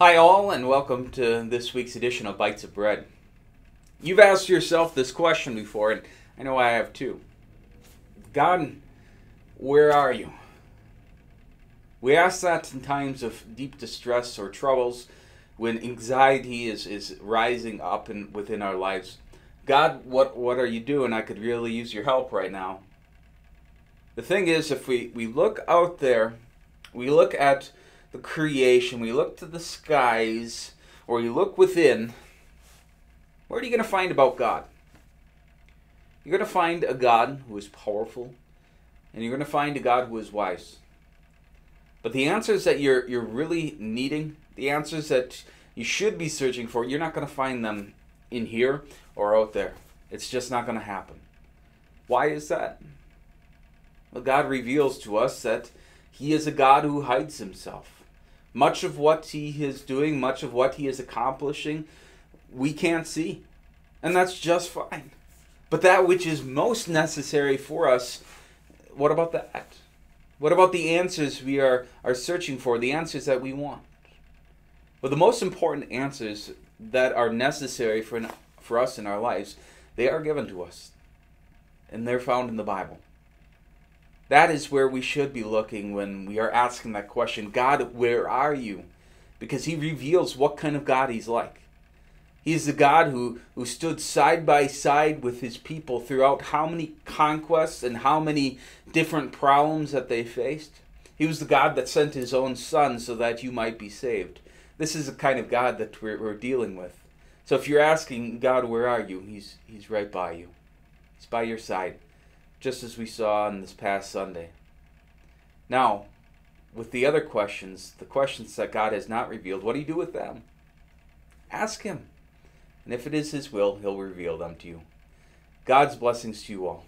Hi, all, and welcome to this week's edition of Bites of Bread. You've asked yourself this question before, and I know I have too God, where are you? We ask that in times of deep distress or troubles, when anxiety is, is rising up in, within our lives. God, what, what are you doing? I could really use your help right now. The thing is, if we, we look out there, we look at the creation, we look to the skies, or you look within, what are you going to find about God? You're going to find a God who is powerful, and you're going to find a God who is wise. But the answers that you're you're really needing, the answers that you should be searching for, you're not going to find them in here or out there. It's just not going to happen. Why is that? Well, God reveals to us that He is a God who hides Himself. Much of what he is doing, much of what he is accomplishing, we can't see. And that's just fine. But that which is most necessary for us, what about that? What about the answers we are, are searching for, the answers that we want? Well, the most important answers that are necessary for, for us in our lives, they are given to us. And they're found in the Bible. That is where we should be looking when we are asking that question God, where are you? Because He reveals what kind of God He's like. He is the God who, who stood side by side with His people throughout how many conquests and how many different problems that they faced. He was the God that sent His own Son so that you might be saved. This is the kind of God that we're, we're dealing with. So if you're asking, God, where are you? He's, he's right by you, He's by your side just as we saw on this past Sunday. Now, with the other questions, the questions that God has not revealed, what do you do with them? Ask Him. And if it is His will, He'll reveal them to you. God's blessings to you all.